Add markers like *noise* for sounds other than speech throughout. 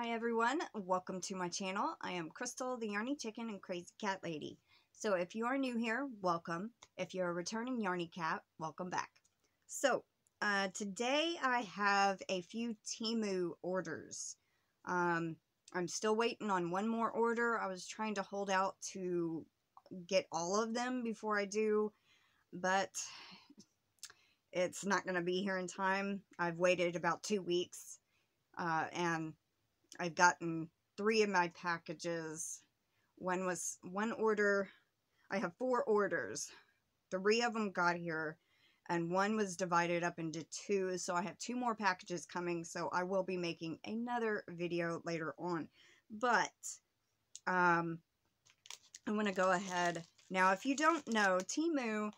Hi everyone, welcome to my channel. I am Krystal, the Yarny Chicken and Crazy Cat Lady. So if you are new here, welcome. If you're a returning Yarny Cat, welcome back. So uh, today I have a few Temu orders. Um, I'm still waiting on one more order. I was trying to hold out to get all of them before I do, but it's not going to be here in time. I've waited about two weeks. Uh, and I've gotten three of my packages. One was one order. I have four orders. Three of them got here and one was divided up into two. So I have two more packages coming. So I will be making another video later on. But um, I'm going to go ahead. Now, if you don't know, Temu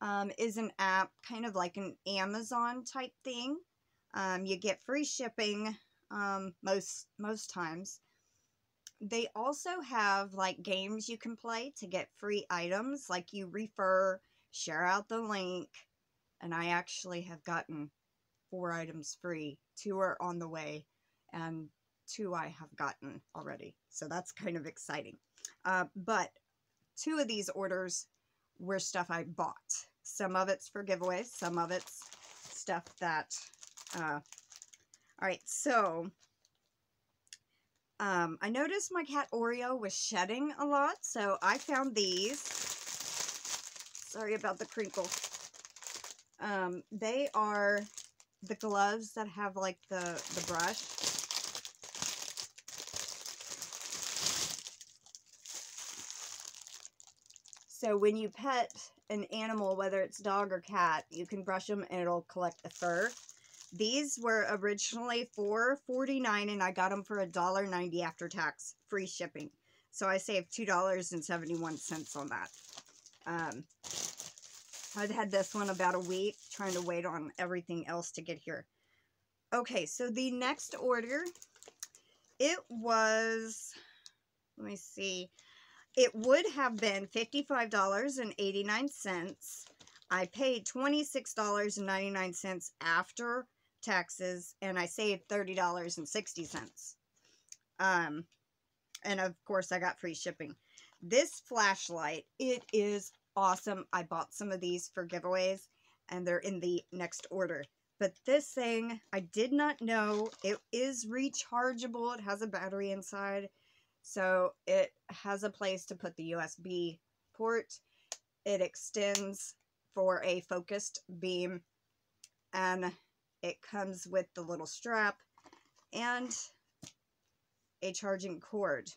um, is an app kind of like an Amazon type thing. Um, you get free shipping um, most most times. They also have like games you can play to get free items, like you refer, share out the link, and I actually have gotten four items free. Two are on the way, and two I have gotten already. So that's kind of exciting. Uh, but two of these orders were stuff I bought. Some of it's for giveaways, some of it's stuff that uh, all right, so um, I noticed my cat Oreo was shedding a lot, so I found these. Sorry about the crinkle. Um, they are the gloves that have like the, the brush. So when you pet an animal, whether it's dog or cat, you can brush them and it'll collect the fur. These were originally $4.49 and I got them for $1.90 after tax, free shipping. So I saved $2.71 on that. Um, I'd had this one about a week, trying to wait on everything else to get here. Okay, so the next order, it was, let me see, it would have been $55.89. I paid $26.99 after taxes and I saved $30.60. Um, and of course I got free shipping. This flashlight, it is awesome. I bought some of these for giveaways and they're in the next order. But this thing, I did not know. It is rechargeable. It has a battery inside. So it has a place to put the USB port. It extends for a focused beam. And it comes with the little strap and a charging cord.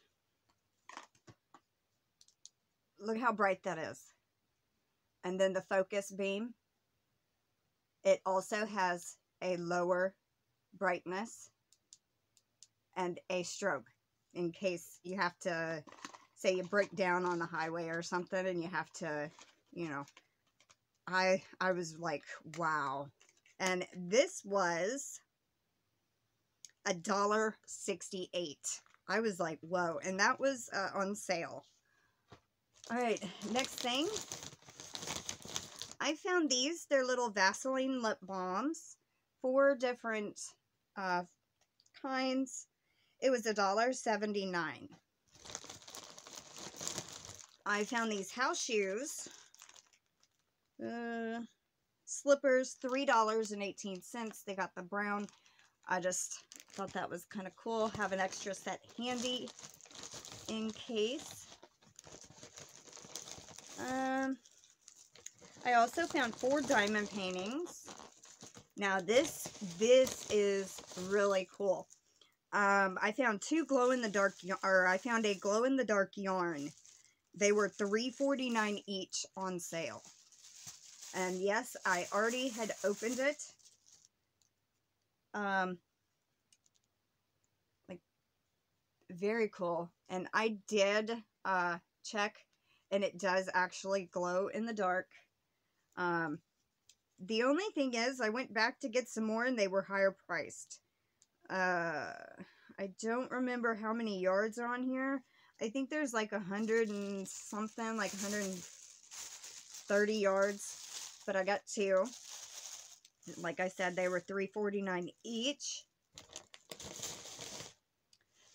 Look how bright that is. And then the focus beam. It also has a lower brightness and a strobe in case you have to, say you break down on the highway or something and you have to, you know, I, I was like, wow, and this was a dollar sixty-eight. I was like, whoa. And that was uh, on sale. All right, next thing. I found these. They're little Vaseline lip balms. Four different uh, kinds. It was a dollar seventy-nine. I found these house shoes. Uh, Slippers, $3.18. They got the brown. I just thought that was kind of cool. Have an extra set handy in case. Um, I also found four diamond paintings. Now this, this is really cool. Um, I found two glow-in-the-dark, or I found a glow-in-the-dark yarn. They were $3.49 each on sale. And yes, I already had opened it. Um, like, very cool. And I did uh, check, and it does actually glow in the dark. Um, the only thing is, I went back to get some more, and they were higher priced. Uh, I don't remember how many yards are on here. I think there's like a hundred and something, like 130 yards but I got two. Like I said, they were $3.49 each.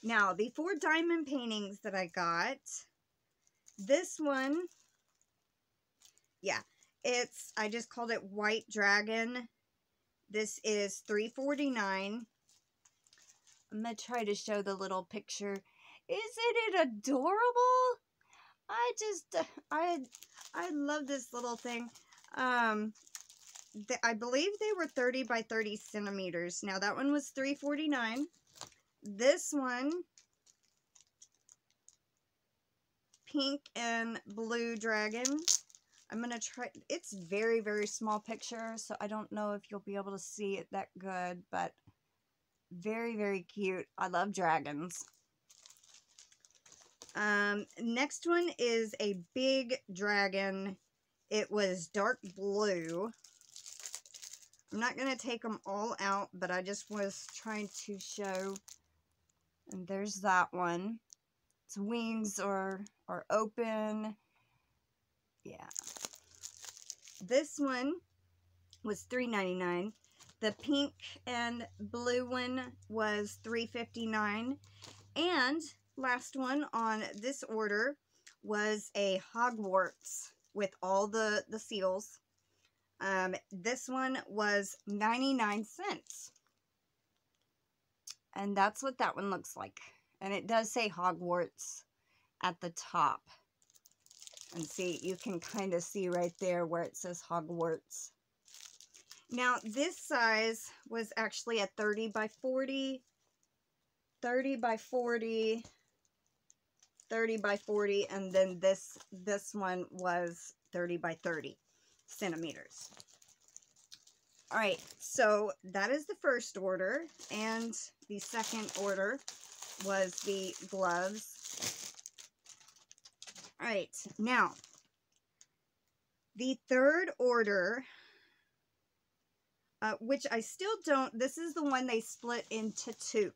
Now, the four diamond paintings that I got, this one, yeah, it's, I just called it White Dragon. This is three forty nine. I'm going to try to show the little picture. Isn't it adorable? I just, I, I love this little thing. Um, I believe they were 30 by 30 centimeters. Now, that one was 349 This one, pink and blue dragon. I'm going to try, it's very, very small picture, so I don't know if you'll be able to see it that good, but very, very cute. I love dragons. Um, next one is a big dragon. It was dark blue. I'm not going to take them all out, but I just was trying to show. And there's that one. Its wings are, are open. Yeah. This one was $3.99. The pink and blue one was $3.59. And last one on this order was a Hogwarts with all the, the seals. Um, this one was 99 cents. And that's what that one looks like. And it does say Hogwarts at the top. And see, you can kind of see right there where it says Hogwarts. Now, this size was actually a 30 by 40, 30 by 40, 30 by 40, and then this, this one was 30 by 30 centimeters. All right, so that is the first order, and the second order was the gloves. All right, now, the third order uh, which I still don't, this is the one they split into two.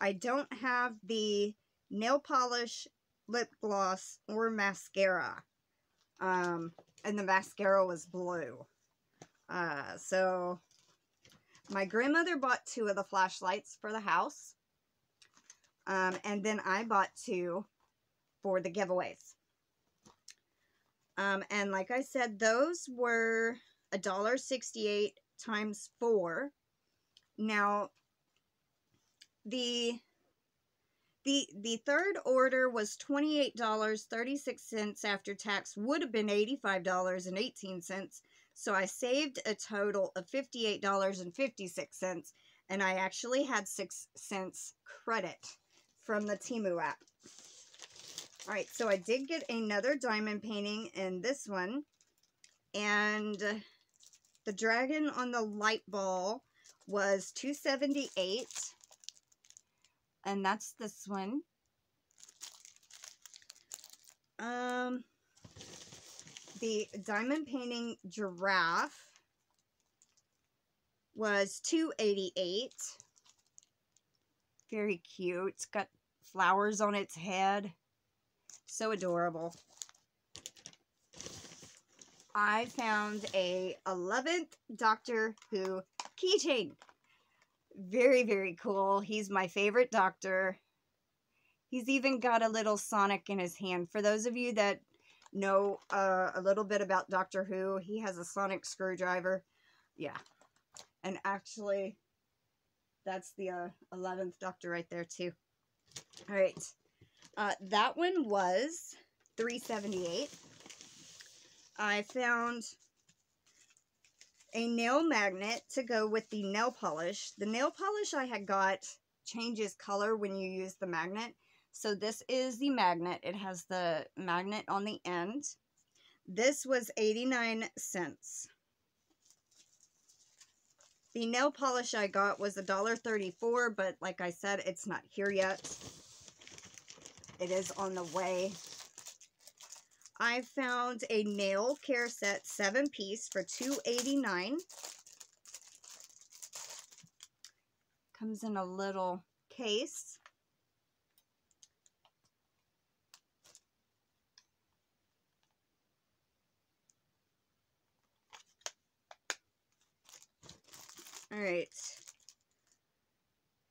I don't have the nail polish, lip gloss, or mascara. Um, and the mascara was blue. Uh, so, my grandmother bought two of the flashlights for the house. Um, and then I bought two for the giveaways. Um, and like I said, those were a dollar sixty-eight times 4. Now, the the the third order was $28.36 after tax would have been $85.18 so I saved a total of $58.56 and I actually had 6 cents credit from the Temu app. All right, so I did get another diamond painting in this one and the dragon on the light ball was 278 and that's this one. Um, the diamond painting giraffe was 288 very cute. It's got flowers on its head. So adorable. I found a 11th Doctor Who keychain. Very, very cool. He's my favorite Doctor. He's even got a little Sonic in his hand. For those of you that know uh, a little bit about Doctor Who, he has a Sonic screwdriver. Yeah. And actually, that's the uh, 11th Doctor right there, too. All right. Uh, that one was 378 I found a nail magnet to go with the nail polish. The nail polish I had got changes color when you use the magnet. So this is the magnet. It has the magnet on the end. This was 89 cents. The nail polish I got was $1.34, but like I said, it's not here yet. It is on the way. I found a nail care set seven piece for $2.89. Comes in a little case. All right.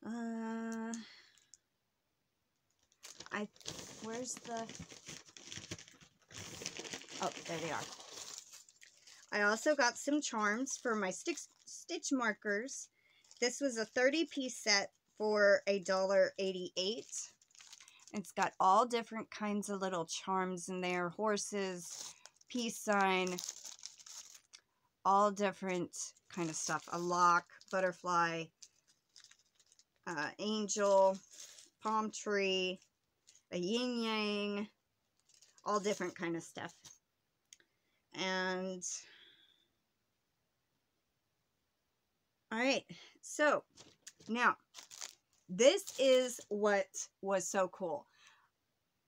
Uh, I, Where's the... Oh, there they are. I also got some charms for my stitch, stitch markers. This was a 30 piece set for a dollar eighty-eight. It's got all different kinds of little charms in there. Horses, peace sign, all different kind of stuff. A lock, butterfly, uh, angel, palm tree, a yin yang, all different kind of stuff. And all right, so now this is what was so cool.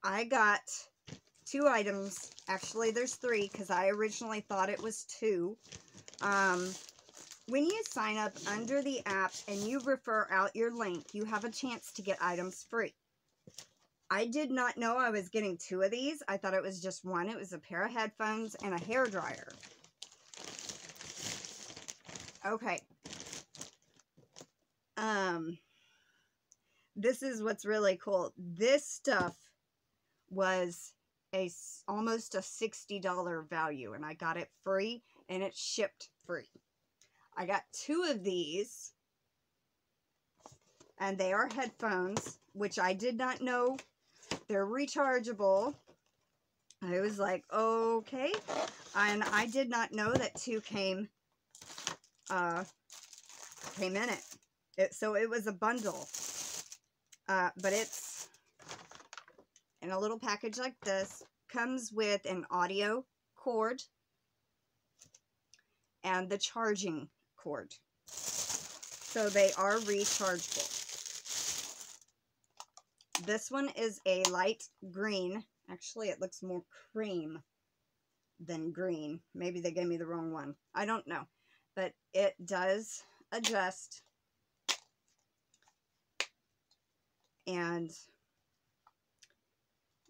I got two items. Actually, there's three because I originally thought it was two. Um, when you sign up under the app and you refer out your link, you have a chance to get items free. I did not know I was getting two of these. I thought it was just one. It was a pair of headphones and a hair dryer. Okay. Um, this is what's really cool. This stuff was a almost a $60 value and I got it free and it shipped free. I got two of these and they are headphones, which I did not know. They're rechargeable. I was like, okay. And I did not know that two came, uh, came in it. it so it was a bundle. Uh, but it's in a little package like this. Comes with an audio cord and the charging cord. So they are rechargeable. This one is a light green. Actually, it looks more cream than green. Maybe they gave me the wrong one. I don't know. But it does adjust and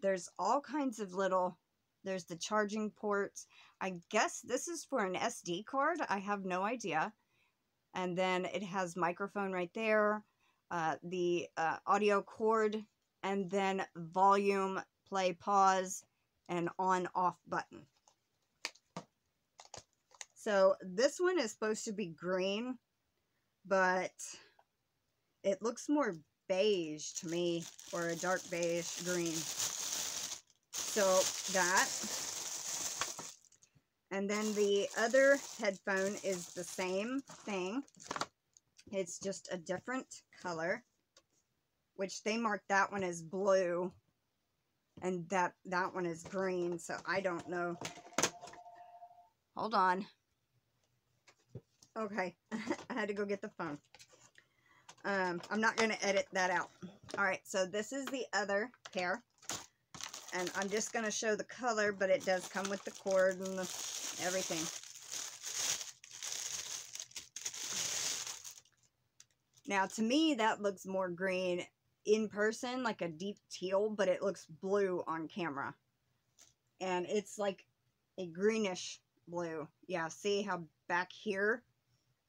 there's all kinds of little there's the charging ports i guess this is for an sd card i have no idea and then it has microphone right there uh, the uh, audio cord and then volume play pause and on off button so this one is supposed to be green but it looks more beige to me, or a dark beige green. So that. And then the other headphone is the same thing. It's just a different color, which they marked that one as blue, and that, that one is green, so I don't know. Hold on. Okay, *laughs* I had to go get the phone. Um, I'm not going to edit that out. Alright, so this is the other pair. And I'm just going to show the color, but it does come with the cord and the, everything. Now, to me, that looks more green in person, like a deep teal, but it looks blue on camera. And it's like a greenish blue. Yeah, see how back here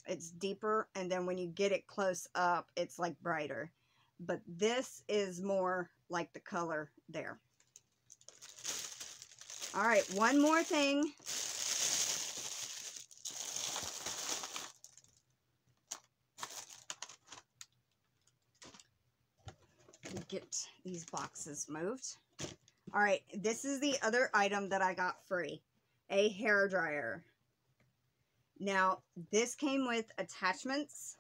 it's deeper and then when you get it close up it's like brighter but this is more like the color there all right one more thing get these boxes moved all right this is the other item that I got free a hair dryer now, this came with attachments.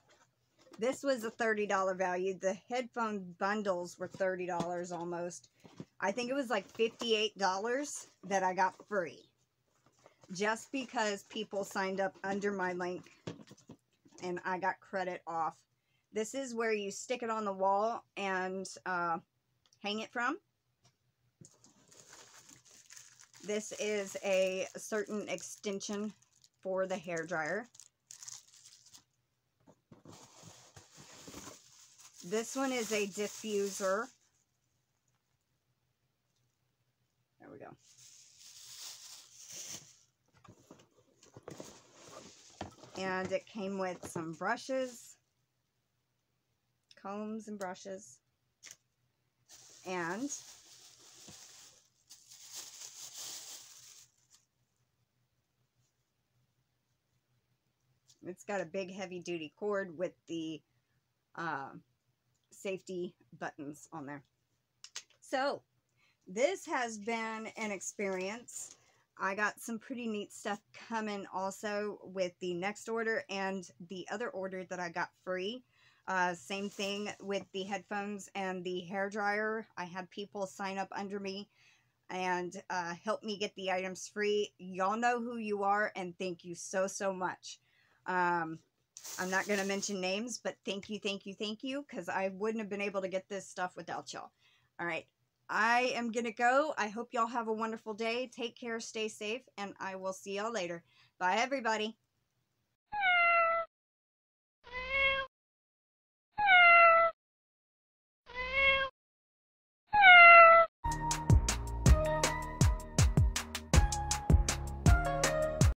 This was a $30 value. The headphone bundles were $30 almost. I think it was like $58 that I got free. Just because people signed up under my link and I got credit off. This is where you stick it on the wall and uh, hang it from. This is a certain extension for the hair dryer. This one is a diffuser. There we go. And it came with some brushes, combs and brushes, and it's got a big heavy duty cord with the uh, safety buttons on there. So this has been an experience. I got some pretty neat stuff coming also with the next order and the other order that I got free. Uh, same thing with the headphones and the hair dryer. I had people sign up under me and uh, help me get the items free. Y'all know who you are, and thank you so, so much. Um, I'm not going to mention names, but thank you, thank you, thank you, because I wouldn't have been able to get this stuff without y'all. All right. I am going to go. I hope y'all have a wonderful day. Take care, stay safe, and I will see y'all later. Bye, everybody.